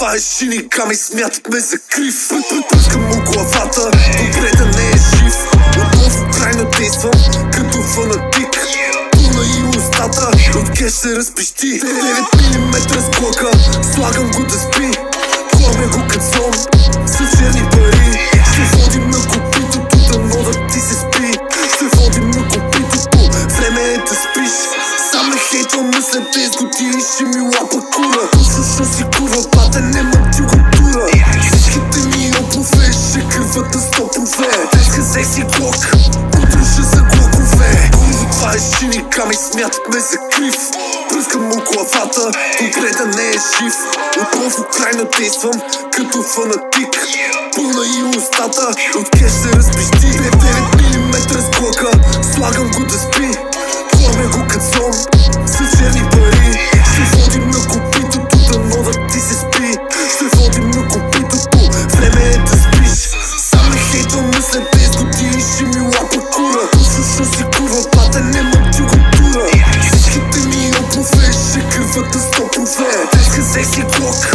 Това е шиника ми смятат ме за крив. Пускам му главата, добре да не е жив. Отново крайно действам, като фанатик. Пуна и устата, от кеш се разпищи. 9 мм с блока, слагам го да спи но след 10 години ще ми лапа кура Слушам си курва, бата, нема ти Всичките ми опове, ще кървата стопове. Тежка взех си глок, ще за глокове. Курва, това е шиника ми, смятат ме за крив. Пръскам му главата, добре да не е жив. Отново крайно действам, като фанатик. Пълна и устата, от кеш се разпищи 9 мм с блока, слагам го да спи години ще ми лапа кура. Слушам си курва, пата, нема ти култура Всичките ми опове, ще кървата стопове Тежка взех си глок,